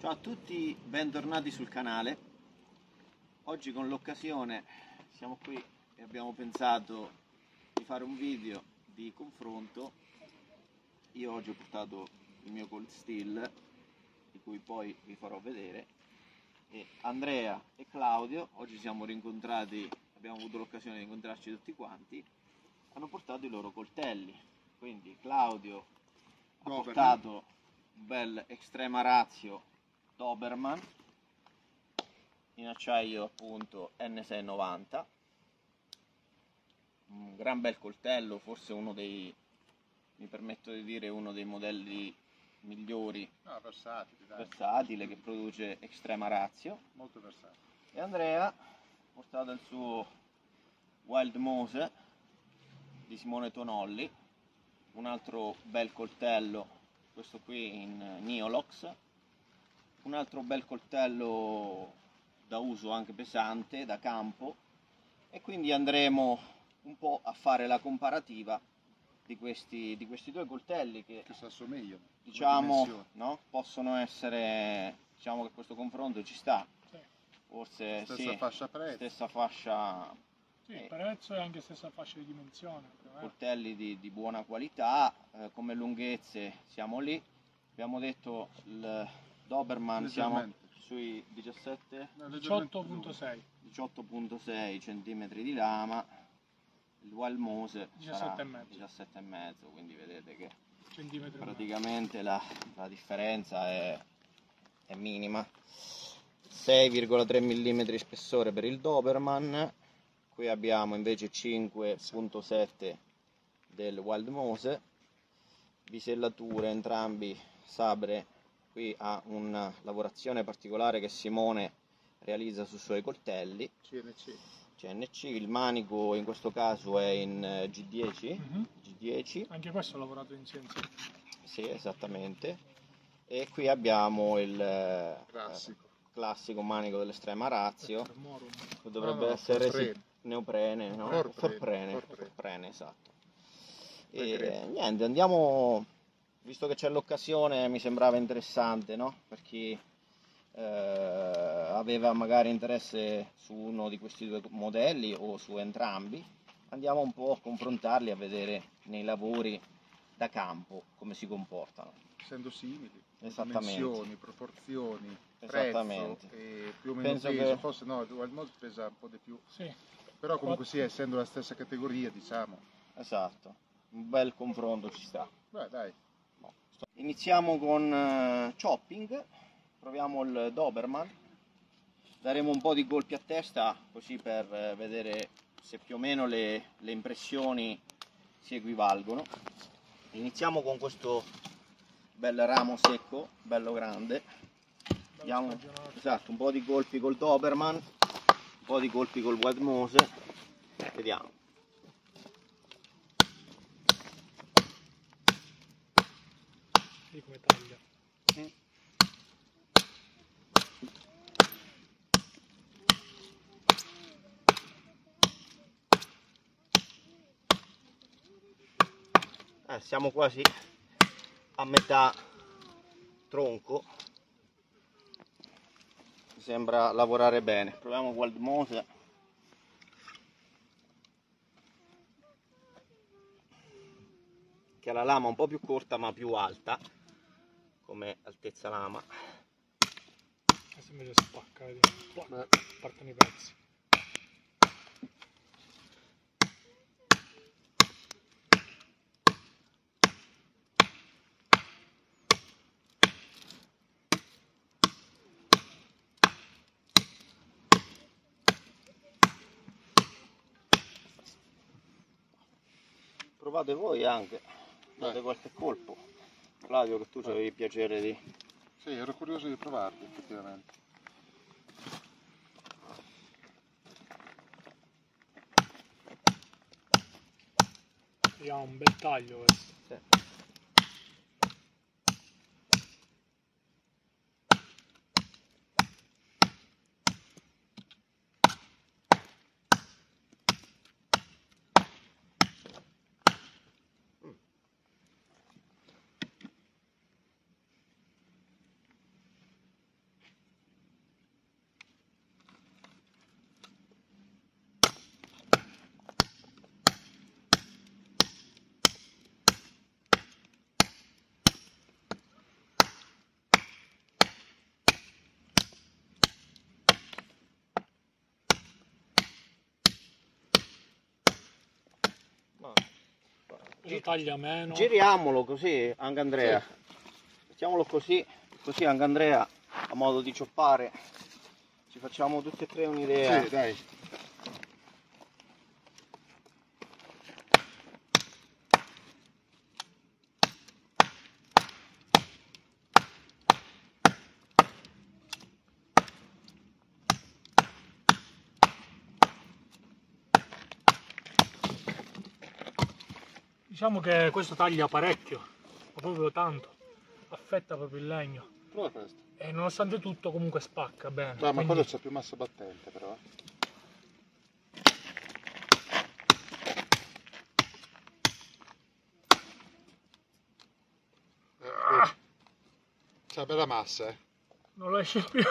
Ciao a tutti, bentornati sul canale. Oggi con l'occasione siamo qui e abbiamo pensato di fare un video di confronto. Io oggi ho portato il mio Cold Steel, di cui poi vi farò vedere. E Andrea e Claudio, oggi siamo rincontrati, abbiamo avuto l'occasione di incontrarci tutti quanti, hanno portato i loro coltelli. Quindi Claudio ha Doberman. portato un bel Extrema Razio Doberman in acciaio appunto N690 un gran bel coltello forse uno dei mi permetto di dire uno dei modelli migliori. No, versatile, versatile che produce Extrema Razio Molto versatile. e Andrea ha portato il suo Wild Mose di Simone Tonolli. Un altro bel coltello questo qui in Neolox un altro bel coltello da uso anche pesante da campo e quindi andremo un po' a fare la comparativa di questi, di questi due coltelli che Che si assomigliano. diciamo no? possono essere diciamo che questo confronto ci sta Sì, forse Stessa sì, fascia prezzo. stessa fascia sì, Eh. prezzo e anche stessa fascia di dimensione. meno. coltelli di, di buona qualità eh, come lunghezze siamo lì abbiamo detto il Doberman siamo sui 17 No, leggermente più lungo. 18.6, 18.6 cm di lama. Il Wild Mose 17 sarà e mezzo. 17 e mezzo quindi vedete che praticamente la, la differenza è, è minima. 6,3 mm spessore per il Doberman. Qui abbiamo invece 5.7 del Wild Mose bisellature entrambi sabre qui ha una lavorazione particolare che Simone realizza sui suoi coltelli CNC. CNC il manico in questo caso è in eh, G10 Mhm. G10 Anche questo ho lavorato in CNC. sì, esattamente. E qui abbiamo il eh, Classico. classico manico dell'estrema razio, che dovrebbe No, no, essere forprene. neoprene, no? Forprene, Forprene, forprene. esatto. E niente, andiamo, visto che c'è l'occasione, mi sembrava interessante, no? Per chi eh, aveva magari interesse su uno di questi due modelli o su entrambi, andiamo un po' a confrontarli a vedere nei lavori da campo come si comportano. Essendo simili. Esattamente. Dimensioni, proporzioni, Esattamente. prezzo e più o meno Penso peso. che- Forse no, il Mode pesa un po' di più. Sì, Però comunque sia, essendo la stessa categoria, diciamo. Esatto, un bel confronto ci sta. Beh, dai. Iniziamo con eh, chopping, proviamo il Doberman, daremo un po' di colpi a testa così per eh, vedere se più o meno le, le impressioni si equivalgono. Iniziamo con questo bel ramo secco, bello grande. Diamo esatto, un po' di colpi col Doberman, un po' di colpi col Wild Mose. Vediamo. Sì, come taglia. Eh, siamo quasi a metà tronco. Sembra lavorare bene. Proviamo Wild Mose che ha la lama un po' più corta ma più alta come altezza lama Questo invece spacca, vedi? Partono i pezzi. provate voi anche date qualche colpo Claudio che tu avevi il piacere di Sì, ero curioso di provarli, effettivamente. Sì, ha un bel taglio questo. Sì. Gi- taglia meno. giriamolo così anche Andrea. Mettiamolo così, così anche Andrea a modo di cioppare. Ci facciamo tutti e tre un'idea. Sì, dai. Diciamo che questo taglia parecchio, ma proprio tanto. Affetta proprio il legno. Prova questo. E nonostante tutto comunque spacca bene. Beh, ma Quindi- quello c'ha più massa battente però. eh. Eh, C'ha bella massa, eh. Non lo esce più.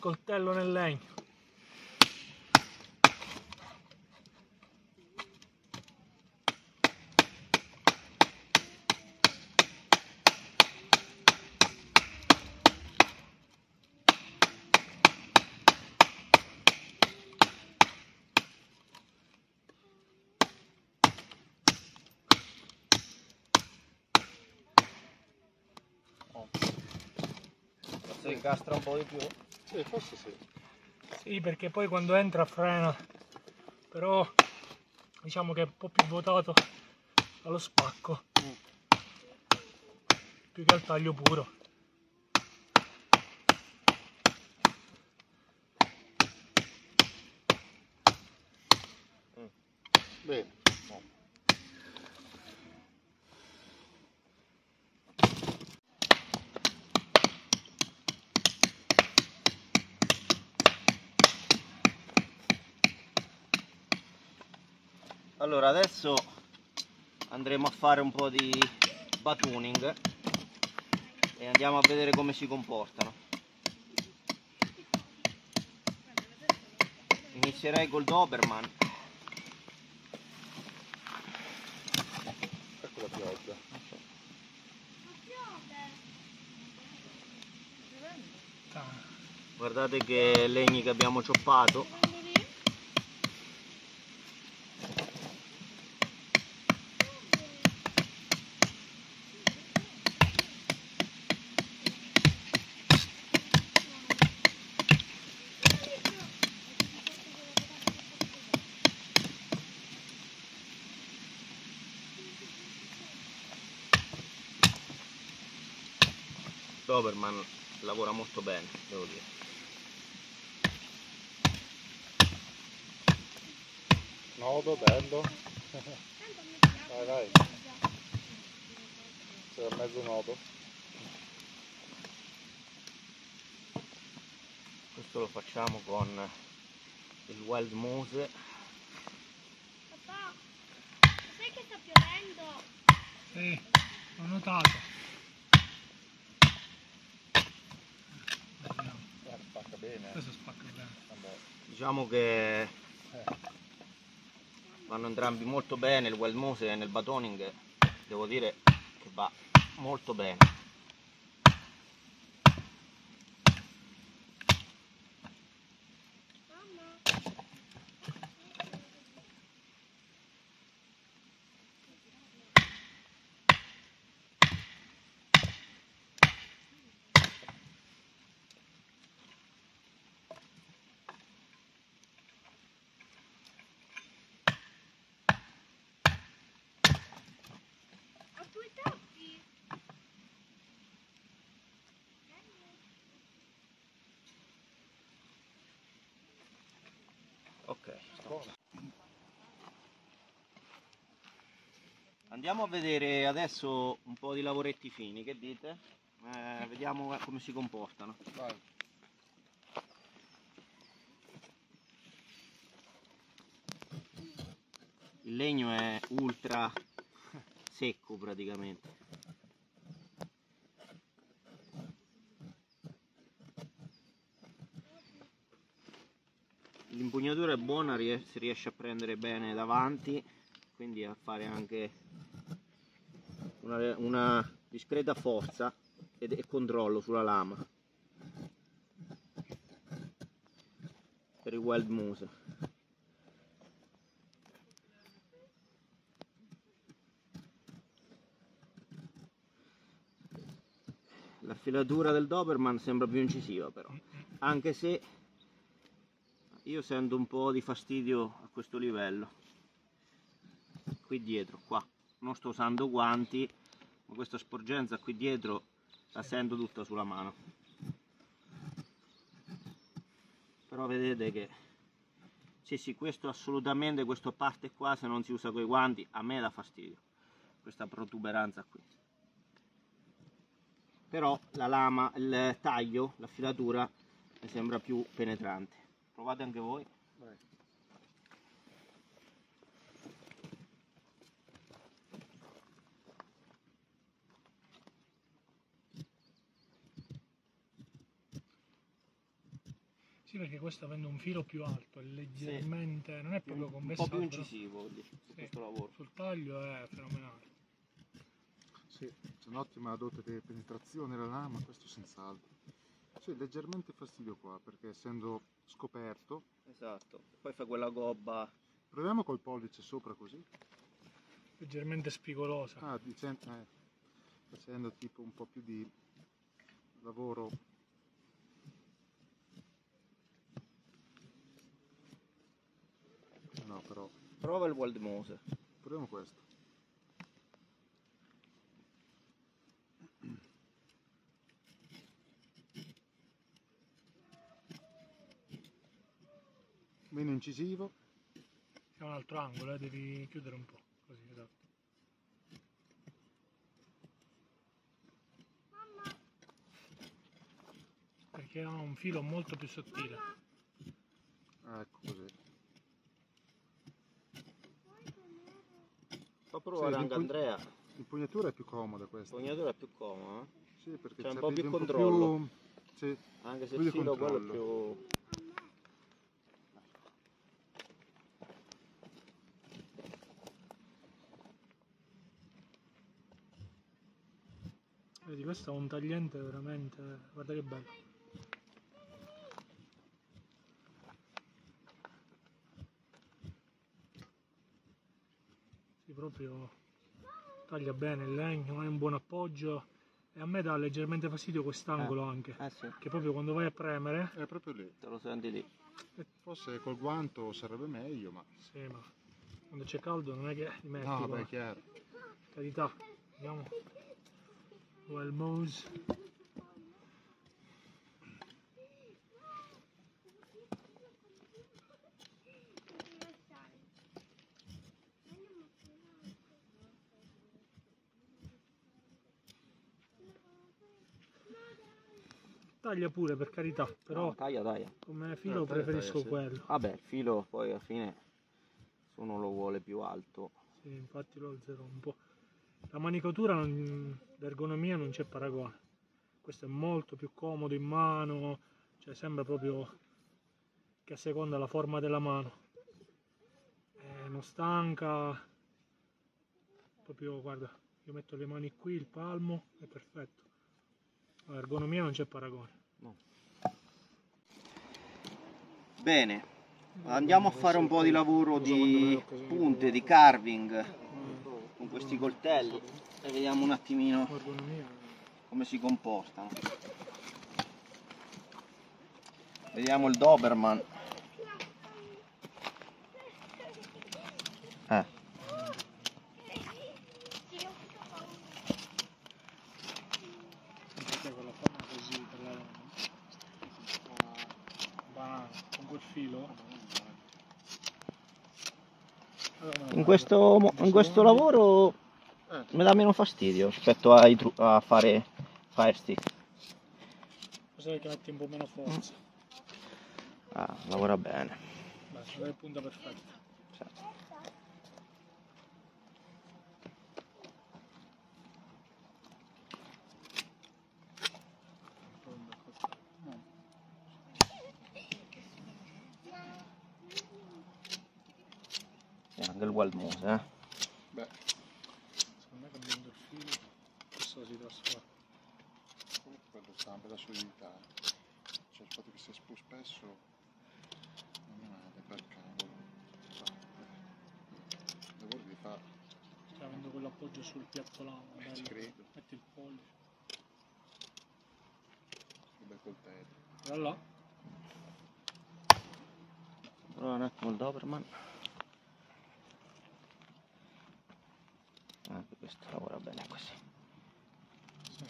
Coltello nel legno. Incastra un po' di più. Sì, forse sì. Sì, perché poi quando entra frena. Però diciamo che è un po' più votato allo spacco. Più che al taglio puro. Allora adesso andremo a fare un po' di batuning e andiamo a vedere come si comportano. Inizierei col Doberman. Ecco la pioggia. Guardate che legni che abbiamo cioppato. Doberman lavora molto bene, devo dire. Nodo, bello. Vai, vai. C'era mezzo nodo. Questo lo facciamo con il Wild Mose. Papà, sai che sta piovendo? sì, ho notato. Vediamo. Eh, spacca bene. Questo spacca bene. Vabbè. Diciamo che Eh, vanno entrambi molto bene, il Wild Mose nel batoning devo dire che va molto bene. Andiamo a vedere adesso un po' di lavoretti fini, che dite? Eh, vediamo come si comportano. Vai. Il legno è ultra secco praticamente. l'impugnatura è buona si riesce a prendere bene davanti quindi a fare anche una, una discreta forza e, e controllo sulla lama. Per il wild moose. La filatura del Doberman sembra più incisiva però. Anche se io sento un po' di fastidio a questo livello. Qui dietro, qua. Non sto usando guanti, ma questa sporgenza qui dietro la sento tutta sulla mano. Però vedete che sì sì questo assolutamente, questa parte qua se non si usa con i guanti a me dà fastidio. Questa protuberanza qui. Però la lama, il taglio, la filatura mi sembra più penetrante. Provate anche voi. Vai. Sì, perché questo avendo un filo più alto, è leggermente, non è proprio un po' più però incisivo su Sì. questo lavoro. sul taglio è fenomenale. Sì, c'è un'ottima dote di penetrazione la lama, questo senz'altro. Sì, leggermente fastidio qua, perché essendo scoperto, Esatto. Poi fa quella gobba. proviamo col pollice sopra così. Leggermente spigolosa. Ah, dicen- eh, facendo tipo un po' più di lavoro. No, però Prova il Wild Mose. proviamo questo. Meno incisivo, C'è un altro angolo, eh, devi chiudere un po'. Così, esatto. Perché ha un filo molto più sottile. Ah, ecco così. Fa provare Sì, anche Andrea. L'impugnatura è più comoda questa. L'impugnatura è più comoda, eh? Sì, perché C'è un po' più po' controllo. Sì, anche se Più il filo quello è più. Vedi, questo ha un tagliente veramente. Guarda che bello. Sì, proprio taglia bene il legno, ha un buon appoggio e a me dà leggermente fastidio quest'angolo anche. Eh sì, Che proprio quando vai a premere, è proprio lì. te lo senti lì. Forse col guanto sarebbe meglio, ma... sì, ma quando c'è caldo non è che li metti. No, beh, è chiaro. carità. Vediamo. Well Mose. Taglia pure per carità, però No, taglia, taglia. come filo Eh, taglia, preferisco taglia, sì. quello. Vabbè, il filo poi alla fine, se uno lo vuole più alto, Sì, infatti lo alzerò un po'. La manicatura, non- l'ergonomia non c'è paragone. Questo è molto più comodo in mano, cioè sembra proprio che a seconda la forma della mano. Eh, non stanca. Proprio, guarda, io metto le mani qui, il palmo, è perfetto. L'ergonomia non c'è paragone. Bene, andiamo a fare un po' di lavoro di punte, di carving con questi coltelli e vediamo un attimino come si comportano. Vediamo il Doberman. Eh, Perché con la forma così per la banana, con quel filo. In, questo, in questo lavoro mi dà meno fastidio rispetto tru- a fare fire stick. Cos'è che metti un po' meno forza? Ah, lavora bene. Beh, punta perfetta. Certo. E il wild mouse, eh. beh, Secondo me cambiando il filo, questo si trasforma. comunque quello sta per la solidità. Cioè il fatto che sia più spesso non è male per cavolo. Eh, lavoro di fa, Cioè, avendo quell'appoggio sul piatto là, ci bello. credo. Metti il pollice. bel coltello. Guarda là. Prova un attimo il Doberman. Anche questo lavora bene così. Sì.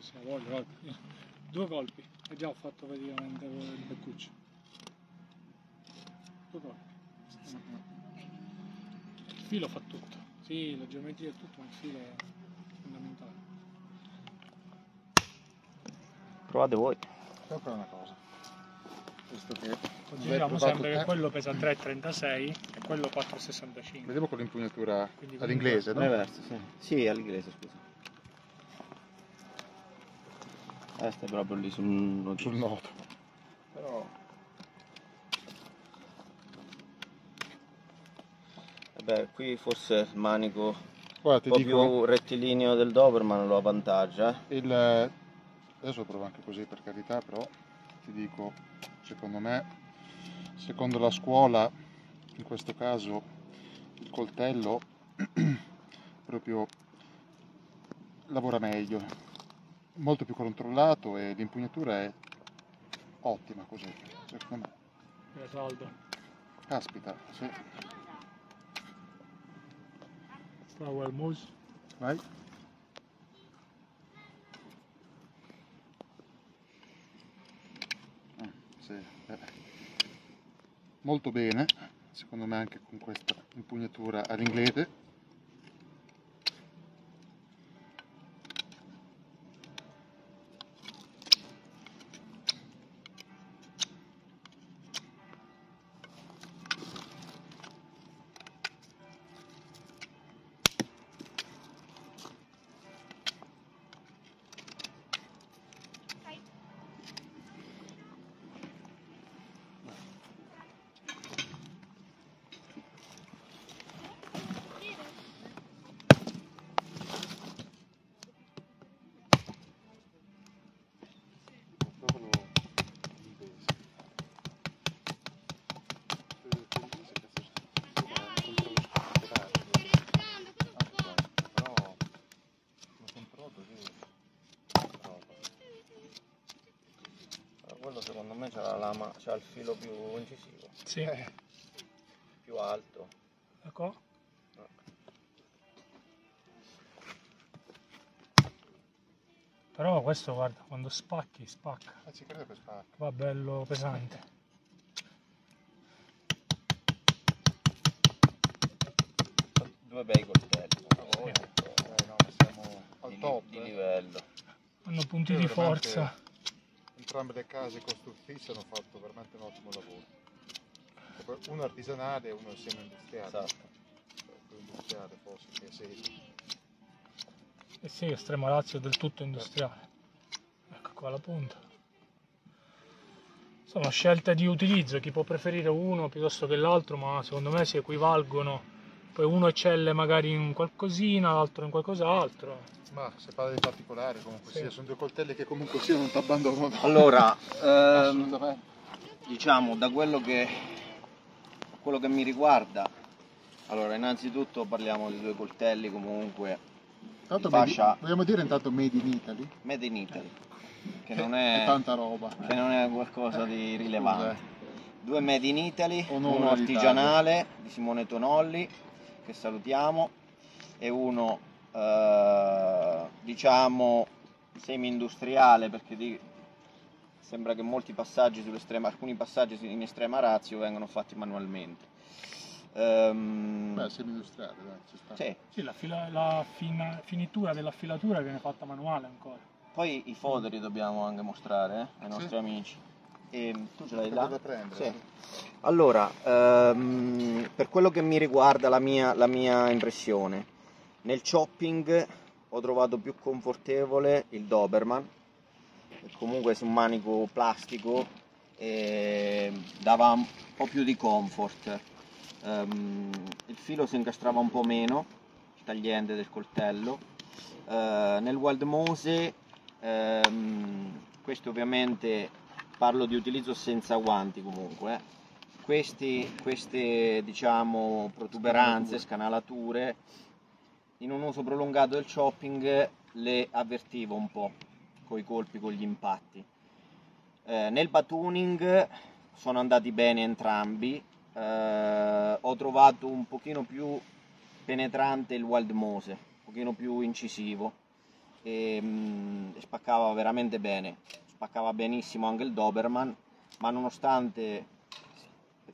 Sì, guarda. Due colpi. E già ho fatto praticamente il beccuccio. Due colpi. Il filo fa tutto. Sì, la geometria è tutto, ma il filo è fondamentale. Provate voi. Fare una cosa. Visto che Consideriamo sempre che quello pesa 3,36 e quello 4,65. Vediamo con l'impugnatura Quindi all'inglese, no? Reverso, sì. Sì, all'inglese, scusa. Eh, stai proprio lì sul Sul noto. Però... Vabbè, qui forse il manico Guarda, un po' dico, più rettilineo del Doberman lo avvantaggia. eh. il... adesso provo anche così per carità, però ti dico, secondo me, secondo la scuola, in questo caso il coltello proprio lavora meglio, molto più controllato e l'impugnatura è ottima così, secondo me. Saldo. Caspita, sì. Flower mousse. Vai. Ah, sì, eh. Molto bene, secondo me anche con questa impugnatura all'inglese. C'ha la lama, c'ha il filo più incisivo, Sì. Eh, più alto. Ecco. Però questo guarda, quando spacchi, spacca. ah, ci credo che spacca. Va bello pesante. Due bei coltelli. Eh, no, ma siamo al di, top. di eh. livello. Hanno punti Sì, di forza. Entrambe le case costruttrici hanno fatto veramente un ottimo lavoro. Uno artigianale e uno semi-industriale. Esatto. Quello industriale forse che è serio. Eh sì, estrema razio del tutto industriale. Ecco qua la punta. Sono scelte di utilizzo, chi può preferire uno piuttosto che l'altro, ma secondo me si equivalgono. Poi uno eccelle magari in qualcosina, l'altro in qualcos'altro. Ma se parli di particolare comunque Sì. sia, sono due coltelli che comunque sia non ti abbandonano. Allora, ehm, diciamo da quello che, quello che mi riguarda, allora innanzitutto parliamo di due coltelli comunque Tanto di made- fascia vogliamo dire intanto made in Italy? made in Italy, che Che non è è, tanta roba. che non è qualcosa di rilevante. Scusa, Due made in Italy, Onore uno artigianale di Simone Tonolli, che salutiamo, e uno eh, diciamo semi-industriale perché di- sembra che molti passaggi sull'estrema, alcuni passaggi in estrema razio vengano fatti manualmente. Beh, semi-industriale, dai, ci sta. sì. Sì, la, fila- la fina- finitura dell'affilatura viene fatta manuale ancora. Poi i foderi dobbiamo anche mostrare eh, ai Sì. nostri amici. E, tu ce l'hai là? prendere? Sì. Allora, ehm, per quello che mi riguarda la mia, la mia impressione, nel chopping ho trovato più confortevole il Doberman, comunque su un manico plastico e dava un po' più di comfort. Ehm, il filo si incastrava un po' meno, il tagliente del coltello. Eh, nel Wild Mose, ehm, questo ovviamente parlo di utilizzo senza guanti comunque. eh. Questi, queste diciamo protuberanze, scanalature, in un uso prolungato del chopping le avvertivo un po'. con i colpi, con gli impatti. Eh, nel batuning sono andati bene entrambi, eh, ho trovato un pochino più penetrante il Wild Mose, un pochino più incisivo e mm, spaccava veramente bene, spaccava benissimo anche il Doberman, ma nonostante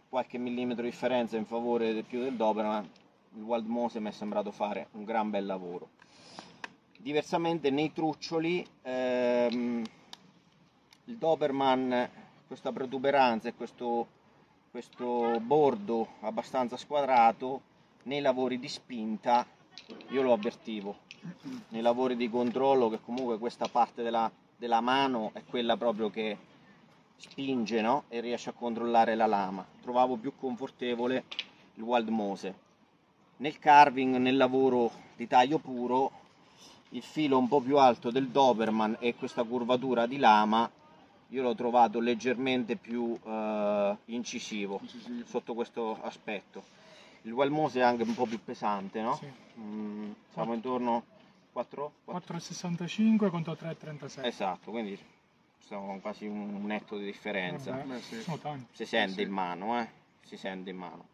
qualche millimetro di differenza in favore del più del Doberman, il Wild Mose mi è sembrato fare un gran bel lavoro. Diversamente nei truccioli ehm, il Doberman, questa protuberanza e questo, questo bordo abbastanza squadrato, nei lavori di spinta io lo avvertivo. Nei lavori di controllo che comunque questa parte della, della mano è quella proprio che spinge no? e riesce a controllare la lama. Trovavo più confortevole il Wild Mose. Nel carving, nel lavoro di taglio puro, il filo un po' più alto del Doberman e questa curvatura di lama io l'ho trovato leggermente più eh, incisivo Incisivo. sotto questo aspetto. Il Wild Mose è anche un po' più pesante, no? Sì. Mm, siamo intorno 4? 4,65 contro 3,36. Esatto, quindi siamo quasi un netto di differenza. Vabbè, sì. Sono tanti. Si sente Sì. in mano, eh? Si sente in mano.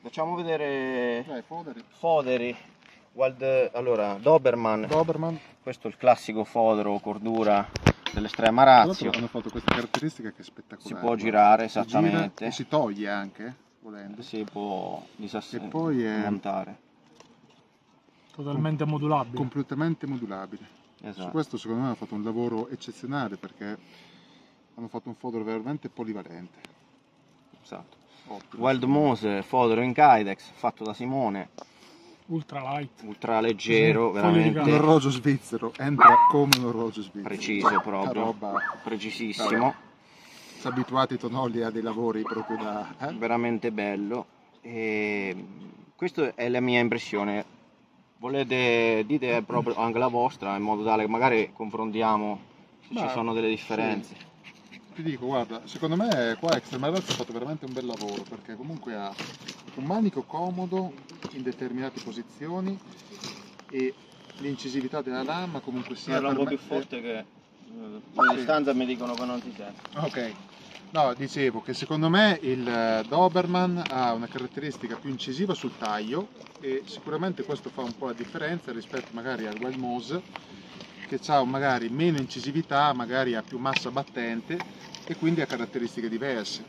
Facciamo vedere Dai, foderi. Foderi. Wild, allora, Doberman, Doberman. questo è il classico fodero cordura dell'estrema razio. hanno fatto questa caratteristica che è spettacolare. Si può girare, Si gira esattamente. e si toglie anche, volendo. Si può disass- E poi è- montare. Totalmente modulabili. Completamente modulabile. Su Esatto. questo secondo me hanno fatto un lavoro eccezionale perché hanno fatto un fodero veramente polivalente. esatto. Ottimo. Wild Mose, fodero in Kydex, fatto da Simone, Ultra light. ultra leggero, Sì, Un veramente carta. orologio svizzero entra come un orologio svizzero. preciso proprio, roba. precisissimo, Si è abituati i tonolli a dei lavori proprio da. eh? veramente bello. E questa è la mia impressione. Volete, dite proprio anche la vostra in modo tale che magari confrontiamo se ci Ma, sono delle differenze. Ti dico, guarda, secondo me qua Extreme Razzo ha fatto veramente un bel lavoro perché comunque ha un manico comodo in determinate posizioni e l'incisività della lama comunque sia Parla un po' più forte che eh, a Sì. distanza mi dicono che non si sente. Ok. No, dicevo che secondo me il eh, Doberman ha una caratteristica più incisiva sul taglio e sicuramente questo fa un po' la differenza rispetto magari al Wild Mose che ha magari meno incisività, magari ha più massa battente e quindi ha caratteristiche diverse.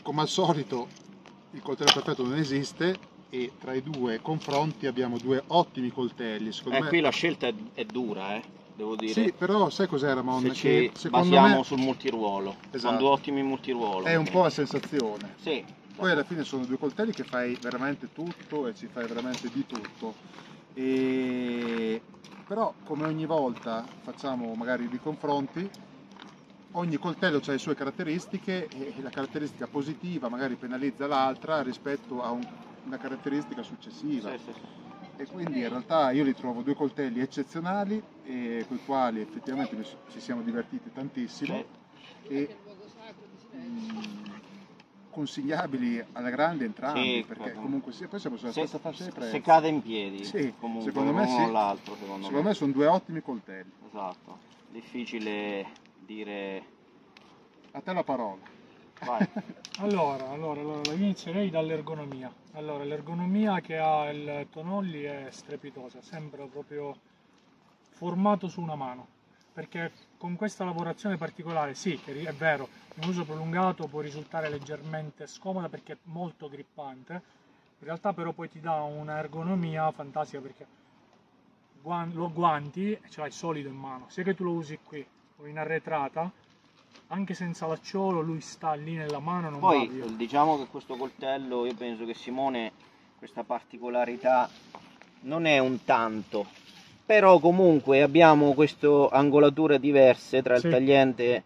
Come al solito il coltello perfetto non esiste e tra i due confronti abbiamo due ottimi coltelli. Secondo Eh, me... qui la scelta è dura, eh, devo dire. Sì, però sai cos'è Ramon? se Che ci basiamo me sul multiruolo. Sono Esatto. due ottimi multiruolo. è un po' la sensazione. Sì. Poi alla fine sono due coltelli che fai veramente tutto e ci fai veramente di tutto. E... Però come ogni volta facciamo magari dei confronti, ogni coltello ha le sue caratteristiche e la caratteristica positiva magari penalizza l'altra rispetto a un- una caratteristica successiva. Sì, sì, sì. E quindi in realtà io li trovo due coltelli eccezionali e con i quali effettivamente ci siamo divertiti tantissimo e mm, consigliabili alla grande entrambi Sì, perché guarda. comunque sì, poi siamo sulla Se, stessa fascia di prezzo. se cade in piedi, Sì, comunque, secondo me sì. l'altro, secondo, Secondo me sono due ottimi coltelli. Esatto. Difficile dire. A te la parola. Allora, allora, allora, inizierei dall'ergonomia. Allora, l'ergonomia che ha il Tonolli è strepitosa, sembra proprio formato su una mano. Perché con questa lavorazione particolare, sì, è vero, un uso prolungato può risultare leggermente scomoda perché è molto grippante, in realtà però poi ti dà una ergonomia fantastica perché lo guanti e ce l'hai solido in mano, sia che tu lo usi qui o in arretrata, anche senza lacciolo lui sta lì nella mano, non va Poi via. diciamo che questo coltello, io penso che Simone questa particolarità non è un tanto, però comunque abbiamo queste angolature diverse tra il Sì. tagliente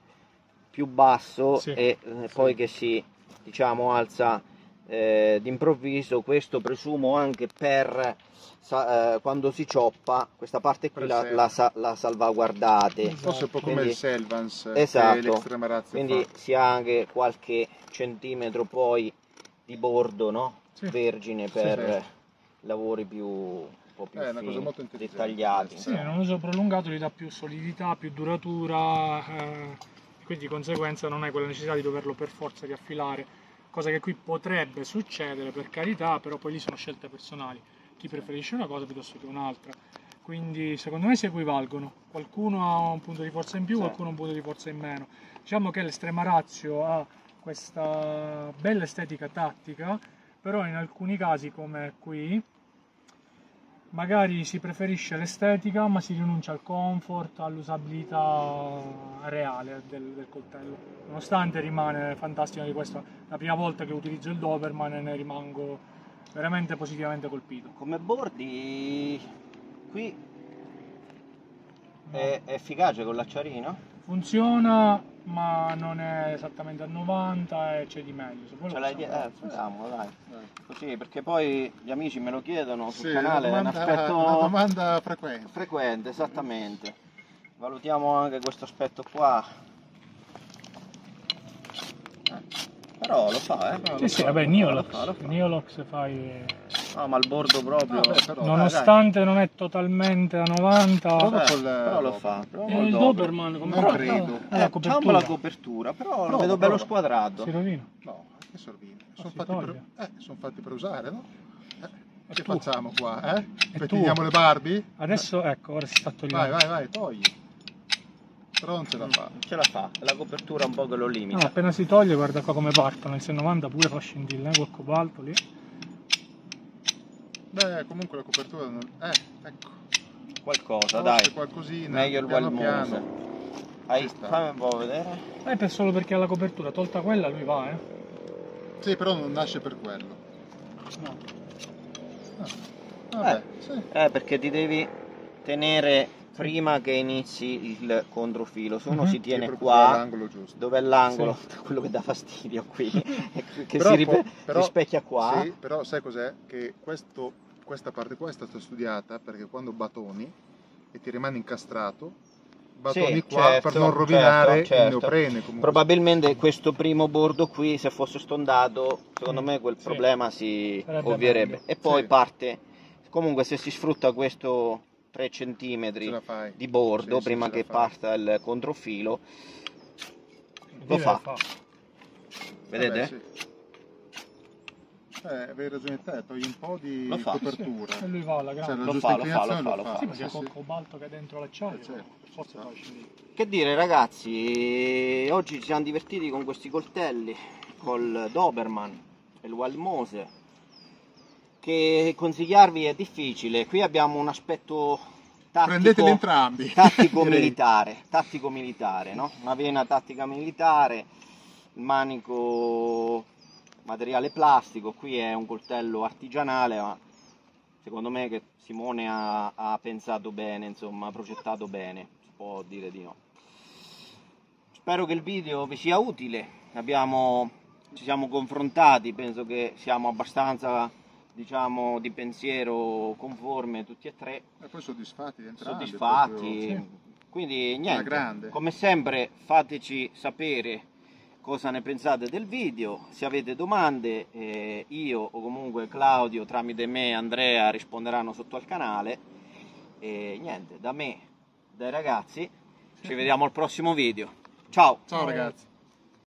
più basso Sì. e eh, poi che si diciamo alza eh, d'improvviso, questo presumo anche per sa- eh, quando si cioppa, questa parte qui la, la sa- la salvaguardate. Esatto. Forse un po' come Quindi- il Selvans Esatto. Quindi fa. si ha anche qualche centimetro poi di bordo, no? Sì. Vergine Sì, per sì. lavori più po' più Eh, fini, cosa molto intelligente. dettagliati. Sì, un uso prolungato gli dà più solidità, più duratura, eh, quindi di conseguenza non hai quella necessità di doverlo per forza riaffilare, cosa che qui potrebbe succedere per carità, però poi lì sono scelte personali, chi preferisce una cosa piuttosto che un'altra. Quindi secondo me si equivalgono, qualcuno ha un punto di forza in più, Sì. qualcuno un punto di forza in meno. Diciamo che l'estrema razio ha questa bella estetica tattica, però in alcuni casi come qui magari si preferisce l'estetica ma si rinuncia al comfort, all'usabilità reale del, del coltello. Nonostante rimane fantastico di questo, la prima volta che utilizzo il Doberman e ne rimango veramente positivamente colpito. Come bordi qui è, è efficace con l'acciarino? Funziona ma non è esattamente a 90 e c'è di meglio. Se Ce l'hai possiamo di- eh, fare. proviamolo, dai. Dai. Così, perché poi gli amici me lo chiedono sul Sì, canale, è un una domanda, aspetto una domanda frequente. frequente, esattamente. Valutiamo anche questo aspetto qua. Eh, Però lo fa, eh. Sì, sì, Lo fa, vabbè, fa, fa. Neolox fai... No, ma il bordo proprio. Vabbè, però, Nonostante non è totalmente a 90, Prova Eh, col- però lo Doberman. fa. Prova Eh, il Doberman. Doberman come Non credo. Eh, la facciamo copertura. la copertura, però lo Prova, vedo bello squadrato. Si rovina. No, che. Ah, Sono si fatti, toglie. per, eh, son fatti per usare, no? Eh, che tuo. facciamo qua? Eh? Pettiniamo le Barbie? Adesso ecco, ora si sta Vai, togliendo. vai, vai, togli. Però non ce la fa. Ce la fa, la copertura un po' che lo No, limita. appena si toglie, guarda qua come partono. Il 690 pure fa scintille, eh, col cobalto lì. Beh, comunque la copertura non... Eh, ecco. Qualcosa, Forse dai. qualcosina. Meglio il piano Valmose. piano. Hai, sta. fammi un po' vedere. Eh, per solo perché ha la copertura, tolta quella lui va, eh. Sì, però non nasce per quello. No. Ah, vabbè, sì. Eh, perché ti devi tenere prima che inizi il controfilo. Se uno Mhm. si tiene Sì, qua, l'angolo giusto. dove è l'angolo, quello che dà fastidio qui, che Però si ripe- po- però- rispecchia qua. Sì, però sai cos'è? Che questo, questa parte qua è stata studiata perché quando batoni e ti rimane incastrato, batoni Sì, qua certo, per non rovinare certo, certo. il neoprene. Comunque. Probabilmente questo primo bordo qui, se fosse stondato, secondo Mm, me quel sì. problema si Sarebbe ovvierebbe. meglio. E poi Sì. parte, comunque se si sfrutta questo 3 cm di bordo prima che fai. parta il controfilo, Lo Dire fa. vedete? Vabbè, sì. Eh, avevi ragione te, togli un po' di Lo fa, copertura. E lui va alla Cioè, grande. la Lo giusta fa, lo fa, inclinazione lo fa, lo fa. Sì, perché Sì, col sì. cobalto che è dentro l'acciaio, Eh, certo. forse fa scintille. Che dire ragazzi, oggi ci siamo divertiti con questi coltelli, col Doberman e il Walmose, che consigliarvi è difficile, qui abbiamo un aspetto tattico, Prendeteli entrambi. tattico militare, tattico militare, no? Una vena tattica militare, il manico materiale plastico, qui è un coltello artigianale, ma secondo me che Simone ha, ha pensato bene, insomma, ha progettato bene, si può dire di no. Spero che il video vi sia utile, abbiamo, ci siamo confrontati, penso che siamo abbastanza, diciamo, di pensiero conforme tutti e tre E poi soddisfatti di entrambi. soddisfatti. proprio- sì. Quindi niente, come sempre fateci sapere cosa ne pensate del video, se avete domande eh, io o comunque Claudio tramite me e Andrea risponderanno sotto al canale e niente, da me, dai ragazzi, ci vediamo al prossimo video. Ciao! Ciao ragazzi.